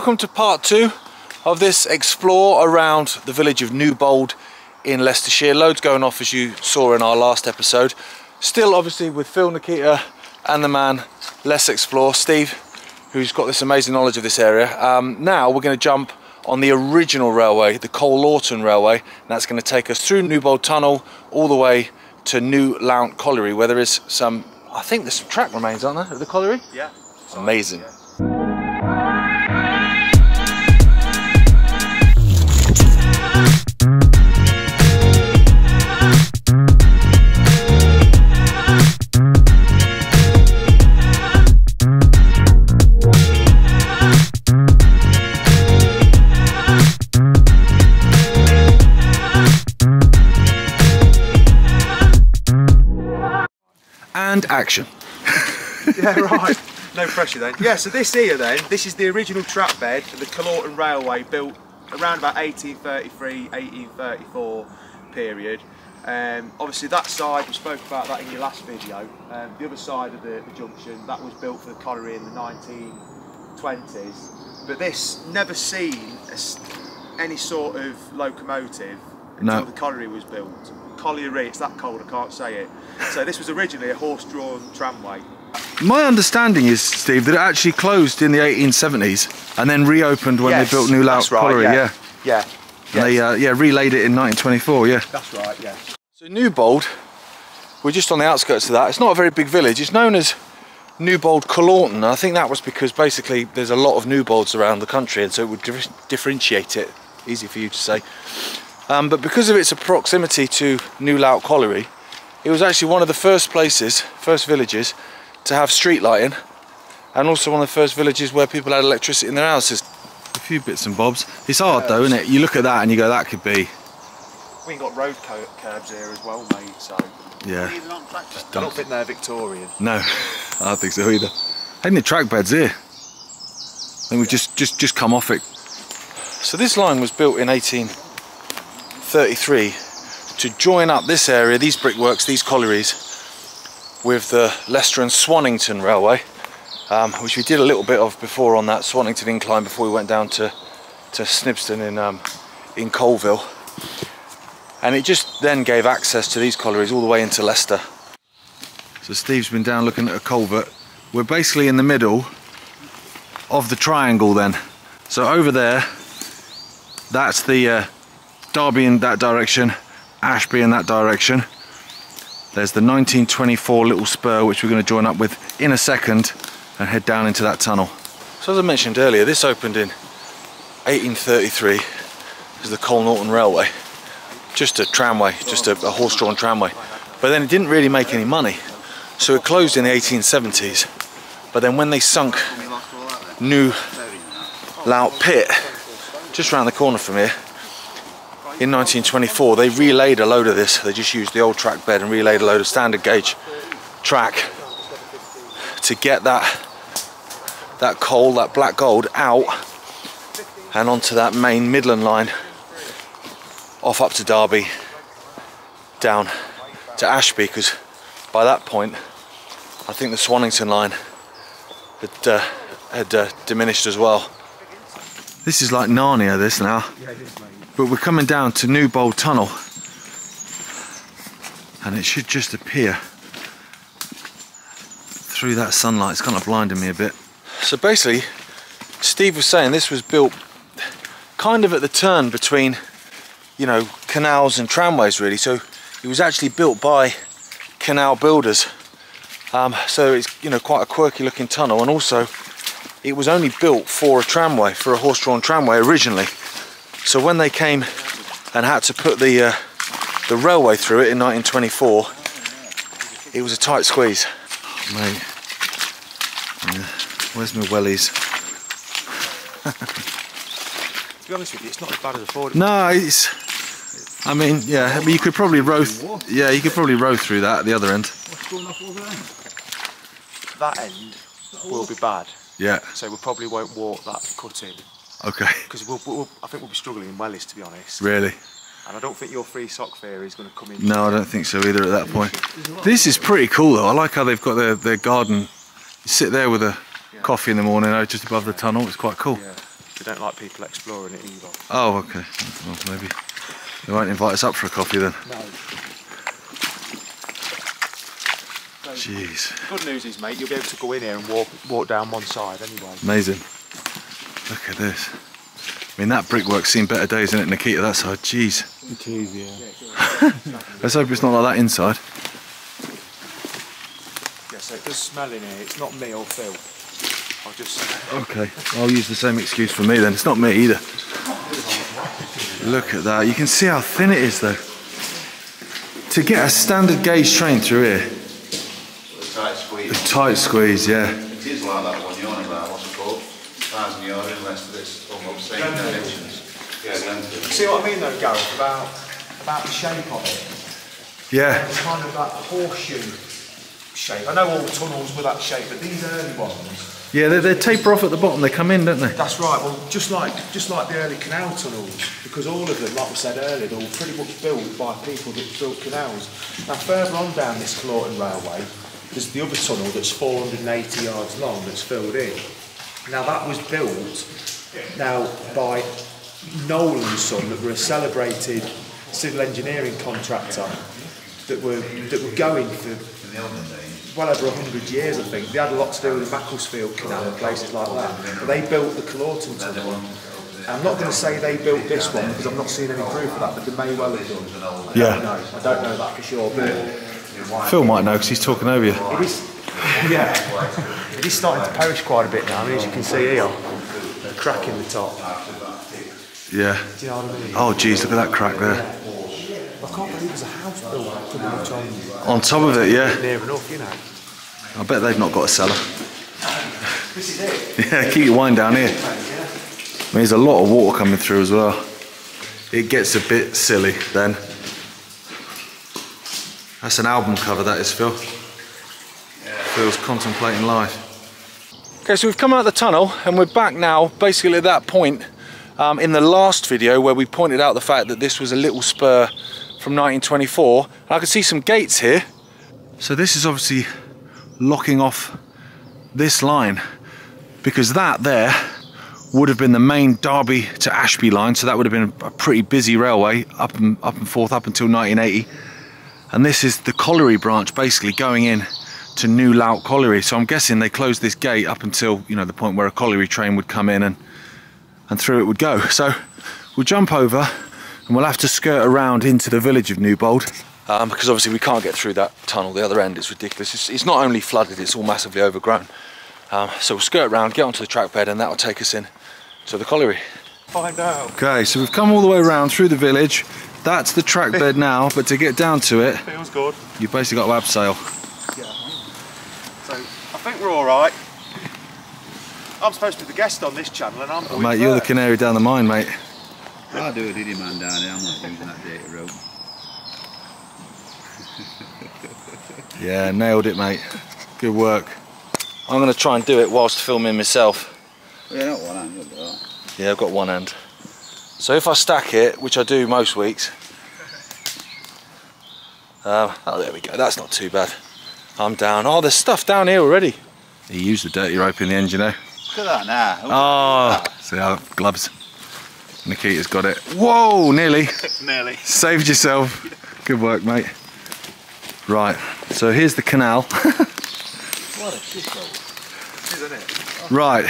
welcome to part two of this explore around the village of Newbold in Leicestershire. Loads going off as you saw in our last episode. Still obviously with Phil Nikita and the man Let's Explore, Steve, who's got this amazing knowledge of this area. Um, now we're going to jump on the original railway, the Coleorton Railway, and that's going to take us through Newbold Tunnel all the way to New Lount Colliery where there is some, I think there's some track remains, aren't there, of the colliery? Yeah. Amazing. And action. yeah, right. No pressure then. Yeah, so this here then, this is the original track bed of the Coleorton Railway built around about 1833, 1834 period. Um, obviously that side, we spoke about that in your last video, um, the other side of the, the junction, that was built for the colliery in the 1920s. But this never seen a s any sort of locomotive until No. the colliery was built. Colliery, it's that cold, I can't say it. So this was originally a horse-drawn tramway. My understanding is, Steve, that it actually closed in the 1870s and then reopened when Yes, they built New Lount that's right, Colliery. yeah. Yeah, Yeah. And they uh, yeah relayed it in 1924. Yeah. That's right, yeah. So Newbold, we're just on the outskirts of that. It's not a very big village. It's known as Newbold Coleorton. I think that was because basically there's a lot of Newbolds around the country, and so it would dif- differentiate it. Easy for you to say. Um, but because of its proximity to New Lount Colliery, it was actually one of the first places, first villages, to have street lighting, and also one of the first villages where people had electricity in their houses. A few bits and bobs. It's hard though, isn't it? You look at that and you go, that could be, We ain't got road curbs here as well, mate, so... yeah. I don't think they're Victorian. No, I don't think so either. Ain't the track beds here? I think we've just, just, just come off it. So this line was built in 1833 to join up this area, these brickworks, these collieries, with the Leicester and Swannington Railway, um, which we did a little bit of before on that Swannington incline before we went down to, to Snibston in, um, in Coalville. And it just then gave access to these collieries all the way into Leicester. So Steve's been down looking at a culvert. We're basically in the middle of the triangle then. So over there, that's the uh, Derby in that direction, Ashby in that direction. There's the 1924 little spur which we're going to join up with in a second and head down into that tunnel. So as I mentioned earlier, this opened in 1833 as the Coleorton Railway. Just a tramway, just a, a horse-drawn tramway. But then it didn't really make any money. So it closed in the 1870s. But then when they sunk New Lount Pit, just round the corner from here, in 1924, they relayed a load of this. They just used the old track bed and relayed a load of standard gauge track to get that that coal, that black gold, out and onto that main Midland line, off up to Derby, down to Ashby, because by that point, I think the Swannington line had, uh, had uh, diminished as well. This is like Narnia, this now. But we're coming down to Newbold Tunnel, and it should just appear through that sunlight. It's kind of blinding me a bit. So basically, Steve was saying this was built kind of at the turn between, you know, canals and tramways, really. So it was actually built by canal builders. Um, so it's you know quite a quirky looking tunnel, and also it was only built for a tramway, for a horse-drawn tramway originally. So when they came and had to put the uh, the railway through it in 1924, it was a tight squeeze. Mate, yeah. where's my wellies? To be honest with you, it's not as bad as I thought. No, it's. I mean, yeah, but you could probably row. Th- yeah, you could probably row through that at the other end. What's going off over there? That end will be bad, Yeah. so we probably won't walk that cut in. Okay. Because we'll, we'll, I think we'll be struggling in wellies, to be honest. Really? And I don't think your free sock theory is going to come in. No, I don't think so either at that point. This is pretty cool though. I like how they've got their, their garden. You sit there with a Yeah. coffee in the morning out just above the tunnel. It's quite cool. Yeah. We don't like people exploring it either. Oh, okay. Well, maybe they won't invite us up for a coffee then. No. Jeez, Good news is, mate, you'll be able to go in here and walk walk down one side anyway. amazing. Look at this. I mean, that brickwork's seen better days, isn't it, Nikita? That side. Jeez. It is, yeah. Let's hope it's not like that inside. Yeah, so it does smell in here. It's not me or Phil. I'll just. Okay, I'll use the same excuse for me then. It's not me either. Look at that. You can see how thin it is though. To get a standard gauge train through here, Tight squeeze. a tight squeeze, yeah. It is like that one you're on about, what's it called? Thousand yard in less of this, almost same dimensions. Yeah. See what I mean, though, Gareth, about about the shape of it. Yeah, It's kind of that horseshoe shape. I know all the tunnels were that shape, but these early ones. yeah, they, they taper off at the bottom, they come in, don't they? That's right. Well, just like just like the early canal tunnels, because all of them, like we said earlier, they're all pretty much built by people that built canals. Now, further on down this Coleorton Railway, there's the other tunnel that's 480 yards long that's filled in. Now, that was built now by Nolan's son, that were a celebrated civil engineering contractor that were that were going for well over 100 years, I think. They had a lot to do with the Macclesfield Canal and places like that. But they built the Coleorton Tunnel. I'm not going to say they built this one because I've not seen any proof of that, but they may well have done. Yeah. No, I don't know that for sure. But Phil might know because he's talking over you. Yeah, it is starting to perish quite a bit now. I mean, as you can see here, a crack in the top. Yeah. Do you know what I mean? Oh, geez, look at that crack there. I can't believe there's a house built on On top of it, yeah. near enough, you know. I bet they've not got a cellar. This is it. Yeah, keep your wine down here. I mean, there's a lot of water coming through as well. It gets a bit silly then. That's an album cover, that is, Phil. Phil's contemplating life. Okay, so we've come out the tunnel and we're back now, basically at that point um, in the last video where we pointed out the fact that this was a little spur from 1924. And I can see some gates here. So this is obviously locking off this line because that there would have been the main Derby to Ashby line, so that would have been a pretty busy railway up and up and forth up until 1980. And this is the colliery branch basically going in to New Lount Colliery. So I'm guessing they closed this gate up until you know the point where a colliery train would come in and and through it would go. So we'll jump over and we'll have to skirt around into the village of Newbold. Um, because obviously we can't get through that tunnel, the other end is ridiculous. It's, it's not only flooded, it's all massively overgrown. Um, so we'll skirt around, get onto the track bed, and that'll take us in to the colliery. Find out. Okay, so we've come all the way around through the village. That's the track bed now, but to get down to it, Feels good. you've basically got to abseil. So I think we're all right. I'm supposed to be the guest on this channel, and I'm. going Mate, you're the canary down the mine, mate. I'll do a diddy man down there, I'm not using that data rope. Yeah, nailed it, mate. Good work. I'm going to try and do it whilst filming myself. Yeah, not one hand, you'll that. Yeah, I've got one hand. So if I stack it, which I do most weeks, um, oh, there we go. That's not too bad. I'm down. Oh, there's stuff down here already. He used the dirty rope in the engine, eh? Look at that now. Oh, see how gloves. Nikita's got it. Whoa, nearly. Nearly. Saved yourself. Good work, mate. Right, so here's the canal. Isn't it? right,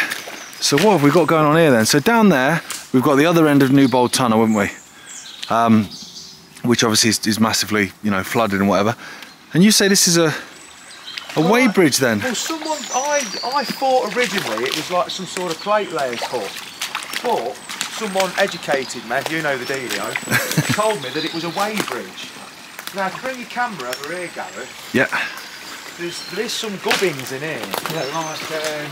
so what have we got going on here then? So down there, we've got the other end of Newbold Tunnel, haven't we? Um, which obviously is, is massively, you know, flooded and whatever. And you say this is a a way bridge then? Well, someone, I, I thought originally it was like some sort of plate layers hut, but someone educated me, you know the dealio, told me that it was a way bridge. Now, if you bring your camera over here, Gareth, Yeah. there's, there is some gubbins in here. Yeah, like, um,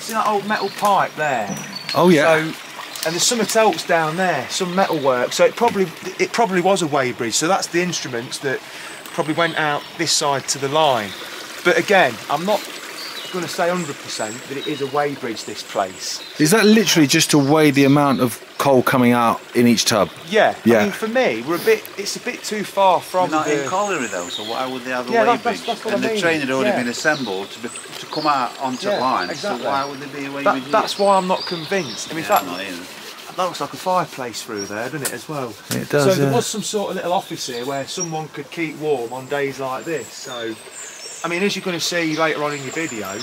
see that old metal pipe there? Oh yeah. So, and there's something else down there, some metal work. So it probably it probably was a way bridge. So that's the instruments that probably went out this side to the line. But again, I'm not going to say 100% that it is a way bridge. This place. Is that literally just to weigh the amount of coal coming out in each tub. Yeah. Yeah. I mean, for me, we're a bit. It's a bit too far We're from not the. in colliery though, so why would they have a Yeah, way that- that's- bridge? that's what and I the train had already yeah. been assembled to, be, to come out onto Yeah, line, exactly. so why would there be a way That, bridge that's why I'm not convinced. I mean, Yeah, that, I'm not either. That looks like a fireplace through there, doesn't it, as well? It does, So there yeah. was some sort of little office here where someone could keep warm on days like this. So, I mean, as you're going to see later on in your video,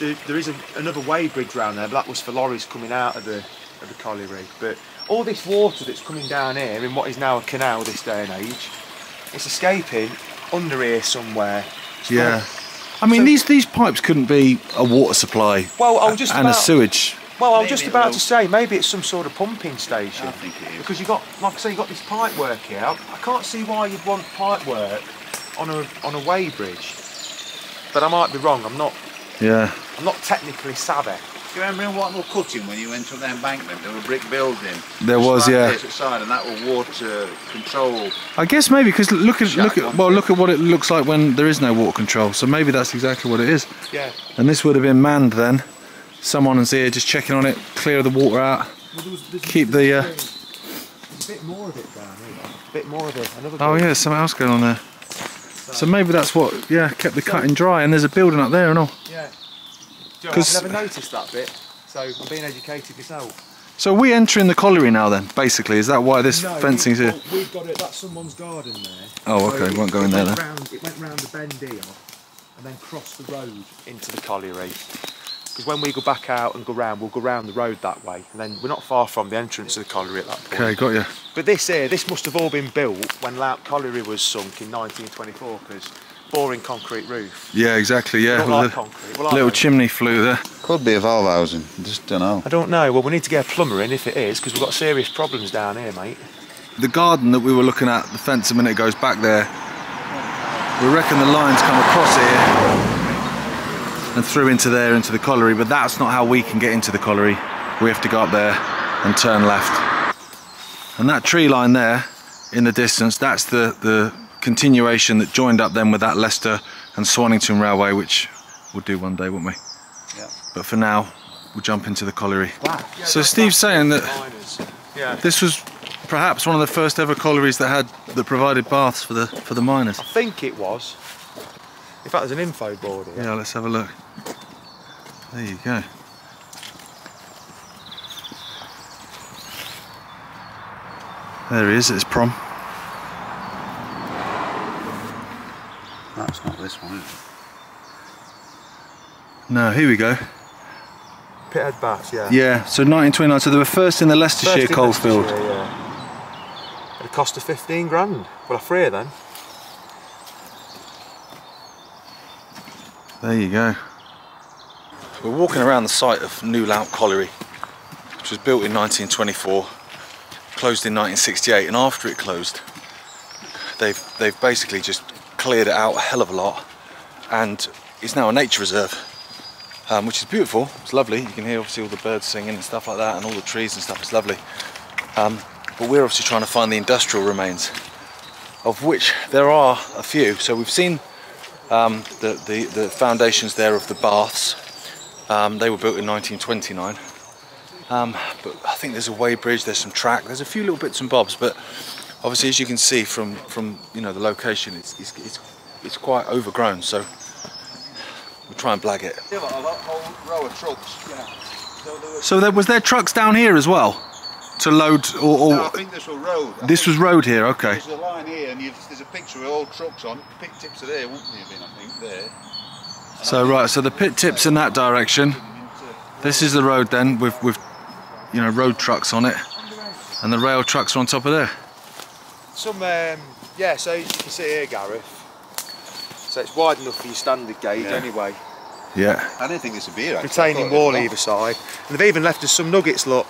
there, there is a, another way bridge round there, but that was for lorries coming out of the of the colliery. But all this water that's coming down here in what is now a canal this day and age, it's escaping under here somewhere. It's Yeah. I mean, So- these these pipes couldn't be a water supply Well, I was just and a sewage. Well, I was just about will. to say maybe it's some sort of pumping station. I think it is. Because you got, like I say, you got this pipe work here. I, I can't see why you'd want pipe work on a on a way bridge. But I might be wrong. I'm not. Yeah. I'm not technically savvy. Do you remember in what they were cutting when you went up the embankment? There were brick building. There was, yeah. this outside, and that was water control. I guess maybe because look at look at one. well look at what it looks like when there is no water control. So maybe that's exactly what it is. Yeah. And this would have been manned then. Someone is here just checking on it, clear the water out. Keep the, uh, There's a bit more of it down here. A bit more of it. Another. Oh yeah, there's something else going on there. So maybe that's what yeah kept the cutting dry. And there's a building up there and all. Yeah. Do you know, 'Cause- I've never noticed that bit. So I'm being educated myself. So are we entering the colliery now then? Basically, is that why this No, fencing's we, here? well, we've got it. That's someone's garden there. Oh, okay, it- won't go in there then. Round, it went round the bend here, and then crossed the road into the colliery. Because when we go back out and go round, we'll go round the road that way, and then we're not far from the entrance of the colliery at that point. Okay, got you. But this here, this must have all been built when Lount Colliery was sunk in 1924, because boring concrete roof. Yeah, exactly. Yeah, Well, like concrete. Well, little chimney flue there. Could be a valve housing. Just don't know. I don't know. Well, we need to get a plumber in if it is, because we've got serious problems down here, mate. The garden that we were looking at, the fence a minute goes back there. We reckon the lines come across here and through into there into the colliery, but that's not how we can get into the colliery. We have to go up there and turn left. And that tree line there in the distance, that's the, the continuation that joined up then with that Leicester and Swannington Railway, which we'll do one day, won't we? Yeah. But for now, we'll jump into the colliery. So Steve's saying that Yeah. this was perhaps one of the first ever collieries that had that provided baths for the for the miners. I think it was. In fact, there's an info board here. Yeah, let's have a look. There you go. There he is, it's prom. That's not this one, is it? No, here we go. Pithead Bats, yeah. Yeah, so 1929, so they were first in the Leicestershire First in coalfield. Leicestershire, yeah. A cost of 15 grand. Well, a free then. There you go. We're walking around the site of New Lount Colliery, which was built in 1924, closed in 1968, and after it closed, they've they've basically just cleared it out a hell of a lot, and it's now a nature reserve, um, which is beautiful. It's lovely. You can hear obviously all the birds singing and stuff like that, and all the trees and stuff. It's lovely. Um, but we're obviously trying to find the industrial remains, of which there are a few. So we've seen um, the, the, the foundations there of the baths. Um, they were built in 1929. Um, but I think there's a way bridge, there's some track, there's a few little bits and bobs, but obviously as you can see from, from you know the location, it's, it's, it's, it's quite overgrown, so we'll try and blag it. Yeah, a whole row of trucks. So there was there trucks down here as well to load, or, or No, I think this was road. I this was road here. Okay. There's a line here, and you've, there's a picture with all trucks on. Pit tips are there, wouldn't they have been? I think there. So right, so the pit tips in that direction. This is the road then with with you know road trucks on it, and the rail trucks are on top of there. Some, um, yeah, so you can see here, Gareth. So it's wide enough for your standard gauge Yeah. anyway. Yeah. I didn't think this would be here. actually. Retaining I thought it wall either side. And they've even left us some nuggets, look.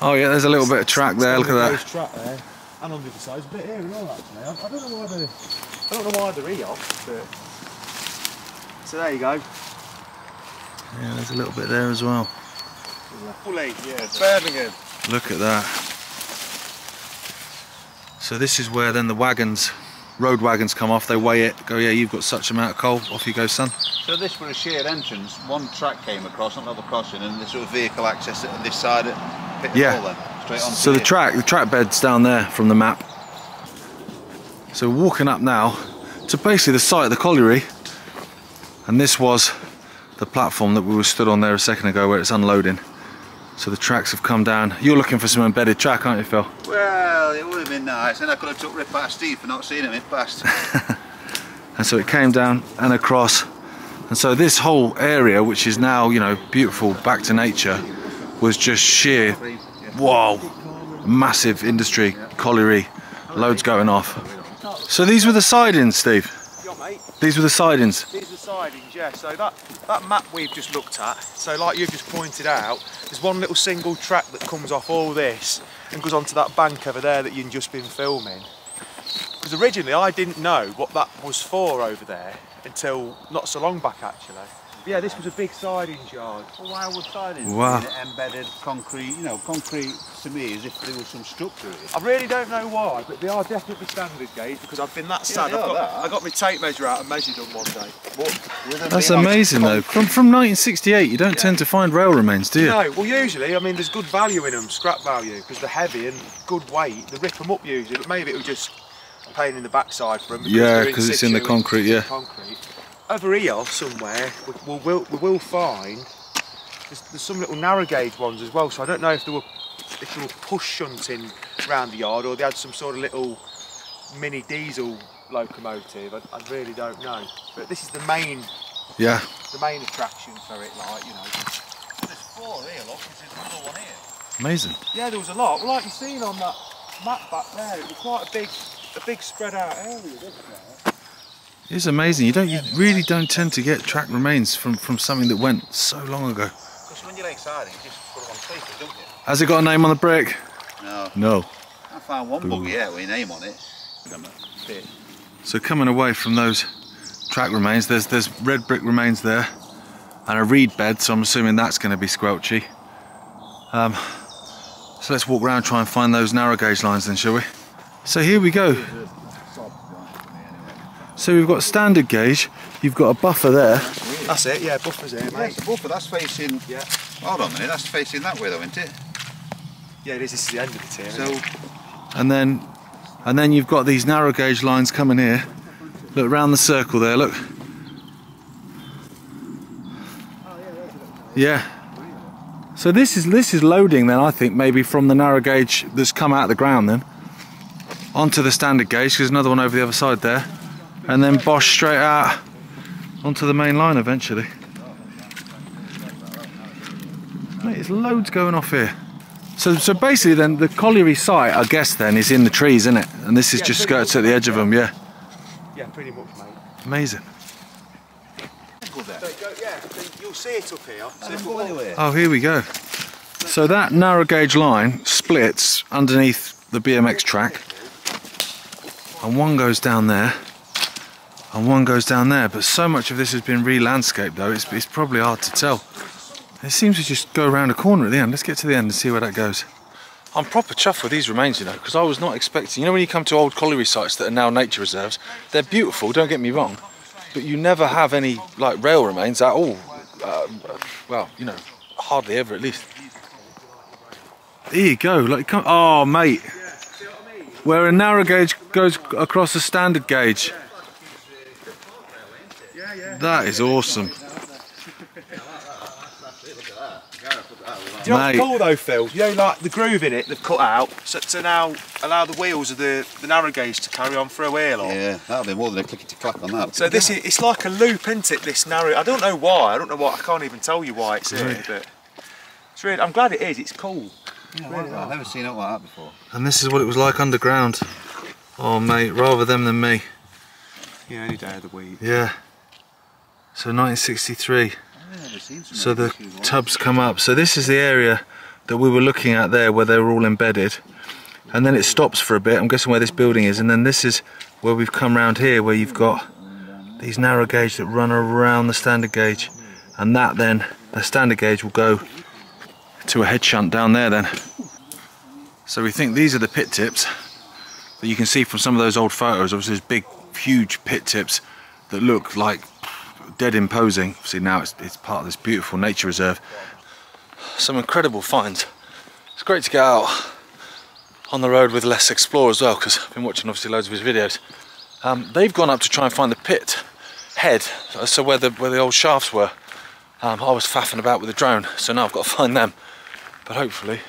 Oh yeah, there's a little bit of track there. Look at that. Nice track there. And on the other side, there's a bit here and all actually. I, I don't know why they're, I don't know why they're here, but. So there you go. Yeah, there's a little bit there as well. Lovely. Yeah, it's Birmingham. Look at that. So this is where then the wagons, road wagons come off. They weigh it. Go, yeah, you've got such amount of coal. Off you go, son. So this was a shared entrance. One track came across, another crossing, and this was vehicle access at this side. Hit Yeah. the wall then, straight on So the track, the track bed's down there from the map. So we're walking up now to basically the site of the colliery, and this was the platform that we were stood on there a second ago where it's unloading. So the tracks have come down. You're looking for some embedded track, aren't you, Phil? Well, it would have been nice, and I could have took Rip past Steve for not seeing him in past. And so it came down and across. And so this whole area, which is now, you know, beautiful, back to nature, was just sheer, wow, massive industry, colliery, loads going off. So these were the sidings, Steve. These were the sidings. Yeah. So that, that map we've just looked at, so like you've just pointed out, there's one little single track that comes off all this and goes onto that bank over there that you've just been filming. Because originally I didn't know what that was for over there until not so long back actually. Yeah, this was a big siding yard. Well, why would siding Wow. embedded concrete? You know, concrete to me is if there was some structure in it. I really don't know why, but they are definitely standard gauge because I've been that sad. they I've got, that. I got my tape measure out and measured them one day. That's amazing though. From from 1968, you don't tend to find rail remains, do you? No, well usually, I mean there's good value in them, scrap value, because they're heavy and good weight. They rip them up usually, but maybe it was just a pain in the backside for them. Yeah, they're 'cause it's in the concrete, yeah. Concrete. Over here somewhere, we, we, will, we will find, there's, there's some little narrow gauge ones as well, so I don't know if they were if they were push shunting around the yard or they had some sort of little mini diesel locomotive. I, I really don't know. But this is the main Yeah. the main attraction for it, like, you know. There's four here, look. There's another one here. Amazing. Yeah, there was a lot. Well, like you've seen on that map back there, it was quite a big, a big spread out area, wasn't it? It's amazing. You don't, you really don't tend to get track remains from from something that went so long ago. Because when you like siding, you just put them on paper, don't you? Has it got a name on the brick? No. No. I found one buggy here with your name on it. So coming away from those track remains, there's there's red brick remains there, and a reed bed. So I'm assuming that's going to be squelchy. Um, so let's walk around, try and find those narrow gauge lines, then, shall we? So here we go. So we've got standard gauge. You've got a buffer there. That's it, yeah, buffers here, That's mate. the buffer, that's facing. Yeah. Hold on a minute, that's facing that way though, isn't it? Yeah, it is, this is the end of the here. So, and then and then you've got these narrow gauge lines coming here look round the circle there look yeah so this is this is loading then I think maybe from the narrow gauge that's come out of the ground then onto the standard gauge there's another one over the other side there and then Bosch straight out onto the main line eventually Mate, there's loads going off here so, so basically, then the colliery site, I guess, then is in the trees, isn't it? And this is Yeah, just pretty skirts at the edge of them. Yeah, yeah, pretty much, mate. amazing. go there. So, go, yeah, so you'll see it up here. So Don't if go we- anywhere. Oh, here we go. So that narrow gauge line splits underneath the BMX track, and one goes down there, and one goes down there. But so much of this has been re-landscaped, though. It's, it's probably hard to tell. It seems to just go around a corner at the end. Let's get to the end and see where that goes. I'm proper chuffed with these remains, you know, because I was not expecting. You know, when you come to old colliery sites that are now nature reserves, they're beautiful. Don't get me wrong, but you never have any like rail remains at all. Uh, well, you know, hardly ever at least. There you go. Like, come, oh, mate, where a narrow gauge goes across a standard gauge. That is awesome. Do you know what's cool though, Phil? You know, like the groove in it they've cut out so to now allow the wheels of the, the narrow gauge to carry on for a wheel. Or. Yeah, that'll be more than a clickety clack on that. So this is it's like a loop, isn't it? This narrow. I don't know why. I don't know what. I can't even tell you why it's here, but it's really. I'm glad it is. It's cool. Yeah, well, I've never seen it like that before. And this is what it was like underground. Oh, mate, rather them than me. Yeah, any day of the week. Yeah. So 1963. I've never seen something So the tubs come up. So this is the area that we were looking at there where they were all embedded. And then it stops for a bit. I'm guessing where this building is. And then this is where we've come round here where you've got these narrow gauge that run around the standard gauge. And that then, the standard gauge will go to a head shunt down there then. So we think these are the pit tips that you can see from some of those old photos. Obviously there's big, huge pit tips that look like dead imposing. See now it's, it's part of this beautiful nature reserve. Some incredible finds. It's great to get out on the road with Les Explore as well because I've been watching obviously loads of his videos. Um, they've gone up to try and find the pit head, so where the where the old shafts were. Um, I was faffing about with the drone, so now I've got to find them. But hopefully,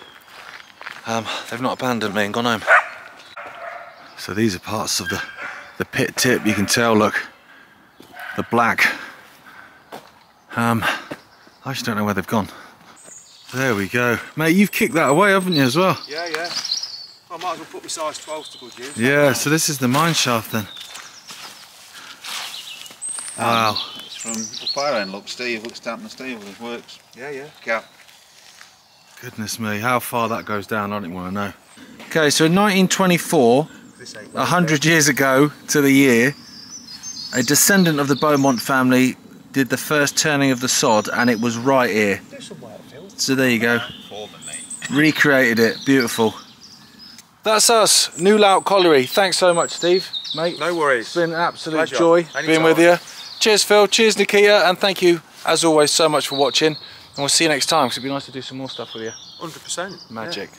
um, they've not abandoned me and gone home. So these are parts of the the pit tip. You can tell, look, the black. Um, I just don't know where they've gone. There we go, mate. You've kicked that away, haven't you, as well? Yeah, yeah. I might as well put my size 12 to good use. Yeah. So this is the mine shaft then. Wow. It's from the our end, look, Steve, look, Stanton Steve, it works. Yeah, yeah. Cap. Goodness me, how far that goes down, I don't want to know. Okay, so in 1924, a hundred years ago to the year, a descendant of the Beaumont family did the first turning of the sod, and it was right here. Do some work, Phil. So there you go, Foreman, recreated it, beautiful. That's us, New Lount Colliery. Thanks so much, Steve, mate. No worries. It's been an absolute Pleasure. joy being with you. Cheers, Phil. Cheers, Nikita, and thank you, as always, so much for watching. And we'll see you next time. Cause it'd be nice to do some more stuff with you. 100%. Magic.